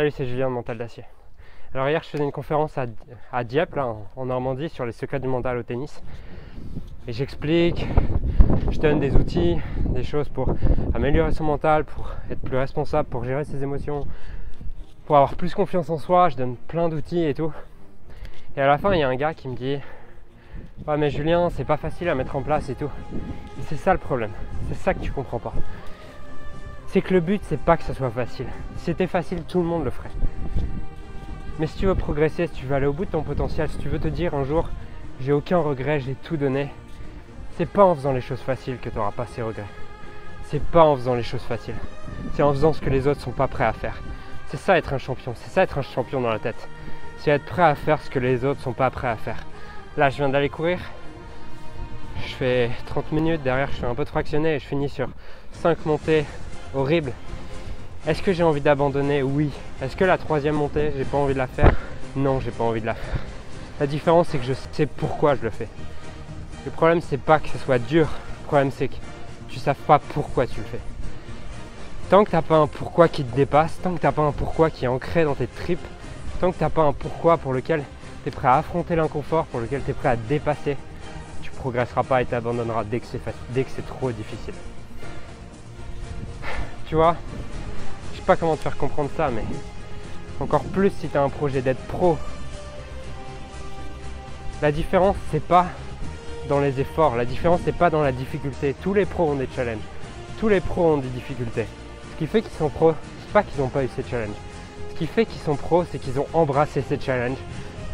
Salut, c'est Julien de Mental d'Acier. Alors hier, je faisais une conférence à, Dieppe, là, en, Normandie, sur les secrets du mental au tennis. Et j'explique, je donne des outils, des choses pour améliorer son mental, pour être plus responsable, pour gérer ses émotions, pour avoir plus confiance en soi. Je donne plein d'outils et tout. Et à la fin, il y a un gars qui me dit Ouais, mais Julien, c'est pas facile à mettre en place et tout. Et c'est ça le problème. C'est ça que tu comprends pas c'est que le but, c'est pas que ça soit facile. Si c'était facile, tout le monde le ferait. Mais si tu veux progresser, si tu veux aller au bout de ton potentiel, si tu veux te dire un jour, j'ai aucun regret, j'ai tout donné, c'est pas en faisant les choses faciles que tu n'auras pas ces regrets. C'est pas en faisant les choses faciles. C'est en faisant ce que les autres sont pas prêts à faire. C'est ça être un champion. C'est ça être un champion dans la tête. C'est être prêt à faire ce que les autres sont pas prêts à faire. Là, je viens d'aller courir. Je fais 30 minutes. Derrière, je fais un peu de fractionné et je finis sur 5 montées horrible. Est-ce que j'ai envie d'abandonner? Oui. Est-ce que la troisième montée, j'ai pas envie de la faire? Non, j'ai pas envie de la faire. La différence, c'est que je sais pourquoi je le fais. Le problème, c'est pas que ce soit dur. Le problème, c'est que tu ne sais pas pourquoi tu le fais. Tant que tu n'as pas un pourquoi qui te dépasse, tant que tu n'as pas un pourquoi qui est ancré dans tes tripes, tant que tu n'as pas un pourquoi pour lequel tu es prêt à affronter l'inconfort, pour lequel tu es prêt à dépasser, tu progresseras pas et t'abandonneras dès que c'est trop difficile. Tu vois Je sais pas comment te faire comprendre ça, mais encore plus si tu as un projet d'être pro. La différence, c'est pas dans les efforts, la différence, c'est pas dans la difficulté. Tous les pros ont des challenges. Tous les pros ont des difficultés. Ce qui fait qu'ils sont pros, c'est pas qu'ils n'ont pas eu ces challenges. Ce qui fait qu'ils sont pros, c'est qu'ils ont embrassé ces challenges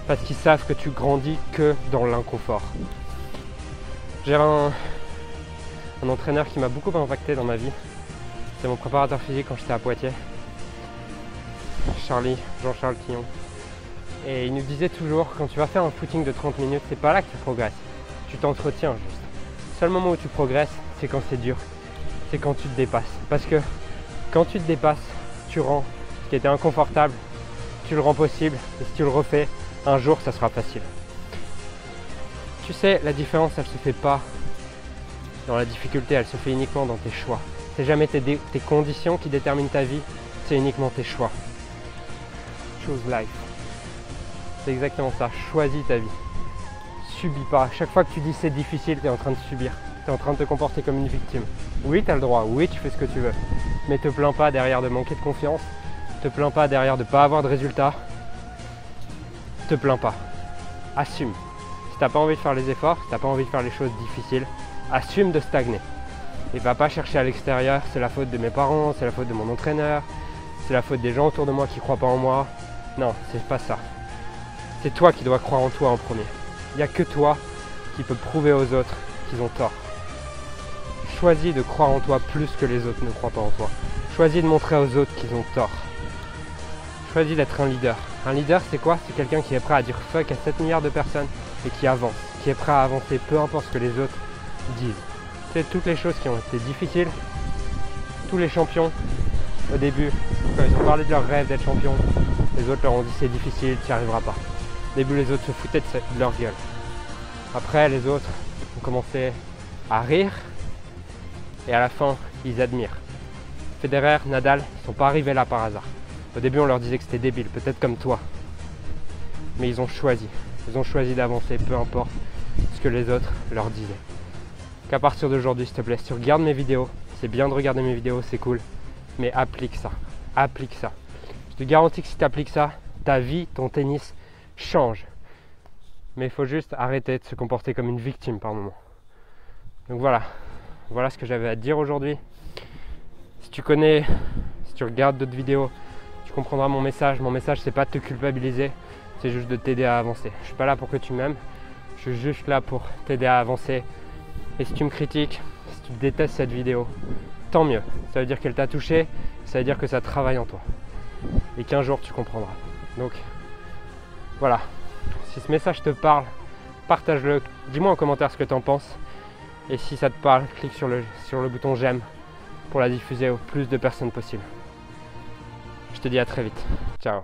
parce qu'ils savent que tu grandis que dans l'inconfort. J'ai un, un entraîneur qui m'a beaucoup impacté dans ma vie. C'est mon préparateur physique quand j'étais à Poitiers. Charlie, Jean-Charles Tillon. Et il nous disait toujours, quand tu vas faire un footing de 30 minutes, c'est pas là que tu progresses. Tu t'entretiens juste. Le seul moment où tu progresses, c'est quand c'est dur. C'est quand tu te dépasses. Parce que quand tu te dépasses, tu rends ce qui était inconfortable, tu le rends possible. Et si tu le refais, un jour, ça sera facile. Tu sais, la différence, elle se fait pas dans la difficulté, elle se fait uniquement dans tes choix. C'est jamais tes, conditions qui déterminent ta vie, c'est uniquement tes choix. Choose life. C'est exactement ça. Choisis ta vie. Subis pas. Chaque fois que tu dis c'est difficile, tu es en train de subir. Tu es en train de te comporter comme une victime. Oui, tu as le droit. Oui, tu fais ce que tu veux. Mais te plains pas derrière de manquer de confiance. Te plains pas derrière de pas avoir de résultats. Te plains pas. Assume. Si t'as pas envie de faire les efforts, si t'as pas envie de faire les choses difficiles, assume de stagner. Et va pas chercher à l'extérieur, c'est la faute de mes parents, c'est la faute de mon entraîneur, c'est la faute des gens autour de moi qui croient pas en moi. Non, c'est pas ça. C'est toi qui dois croire en toi en premier. Il n'y a que toi qui peux prouver aux autres qu'ils ont tort. Choisis de croire en toi plus que les autres ne croient pas en toi. Choisis de montrer aux autres qu'ils ont tort. Choisis d'être un leader. Un leader, c'est quoi? C'est quelqu'un qui est prêt à dire fuck à 7 milliards de personnes et qui avance, qui est prêt à avancer peu importe ce que les autres disent toutes les choses qui ont été difficiles. Tous les champions, au début, quand ils ont parlé de leur rêve d'être champion, les autres leur ont dit c'est difficile, tu n'y arriveras pas. Au début, les autres se foutaient de leur gueule. Après, les autres ont commencé à rire et à la fin, ils admirent. Federer, Nadal, ils sont pas arrivés là par hasard. Au début, on leur disait que c'était débile, peut-être comme toi. Mais ils ont choisi. Ils ont choisi d'avancer, peu importe ce que les autres leur disaient qu'à partir d'aujourd'hui, s'il te plaît, si tu regardes mes vidéos, c'est bien de regarder mes vidéos, c'est cool, mais applique ça. Applique ça. Je te garantis que si tu appliques ça, ta vie, ton tennis change. Mais il faut juste arrêter de se comporter comme une victime par moment. Donc voilà, voilà ce que j'avais à te dire aujourd'hui. Si tu connais, si tu regardes d'autres vidéos, tu comprendras mon message. Mon message, c'est pas de te culpabiliser, c'est juste de t'aider à avancer. Je suis pas là pour que tu m'aimes, je suis juste là pour t'aider à avancer et si tu me critiques, si tu détestes cette vidéo, tant mieux. Ça veut dire qu'elle t'a touché, ça veut dire que ça travaille en toi. Et qu'un jour tu comprendras. Donc voilà. Si ce message te parle, partage-le. Dis-moi en commentaire ce que tu en penses. Et si ça te parle, clique sur le, sur le bouton j'aime pour la diffuser au plus de personnes possible. Je te dis à très vite. Ciao